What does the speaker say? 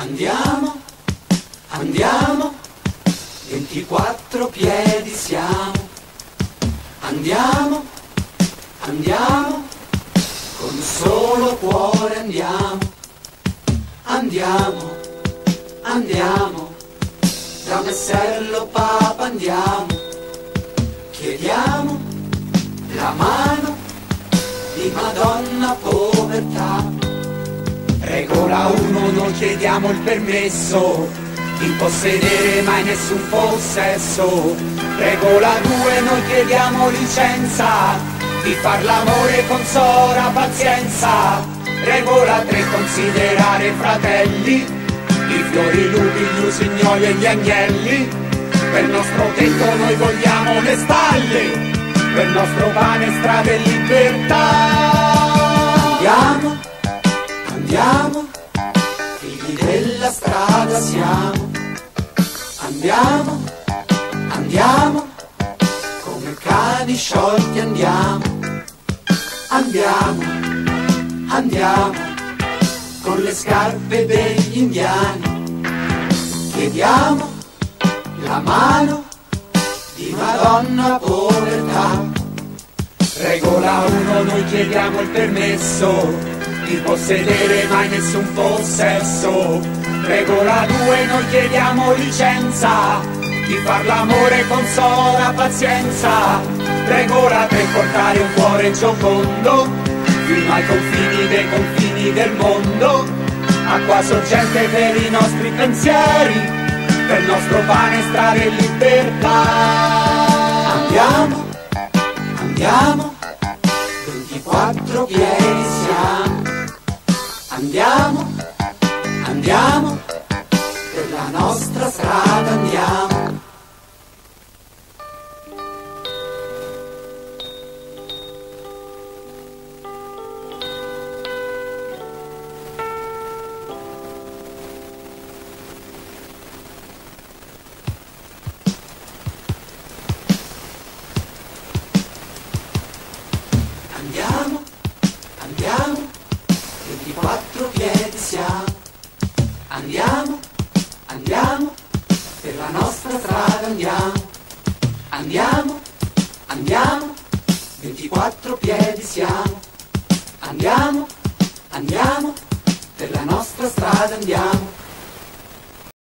Andiamo, andiamo, 24 piedi siamo. Andiamo, andiamo, con solo cuore andiamo. Andiamo, andiamo, da Messello Papa andiamo. Chiediamo la mano di Madonna Povertà. Regola 1 non chiediamo il permesso di possedere mai nessun possesso. Regola 2 non chiediamo licenza di far l'amore con sola pazienza. Regola 3 considerare fratelli i fiori, i lupi, gli usignoli e gli agnelli. Per nostro tetto noi vogliamo le stalle, per nostro pane strade e libertà. Andiamo, figli della strada siamo. Andiamo, andiamo, come cani sciolti andiamo. Andiamo, andiamo, con le scarpe degli indiani. Chiediamo la mano di Madonna Povertà. Regola 1 noi chiediamo il permesso di possedere mai nessun possesso. Regola 2 noi chiediamo licenza di far l'amore con sola pazienza. Regola 3 portare un cuore giocondo fino ai confini dei confini del mondo. Acqua sorgente per i nostri pensieri, per il nostro pane, strade e libertà. Andiamo, andiamo, 24 piedi siamo. Andiamo, andiamo, per la nostra Andiamo, andiamo, per la nostra strada andiamo. Andiamo, andiamo, 24 piedi siamo. Andiamo, andiamo, per la nostra strada andiamo.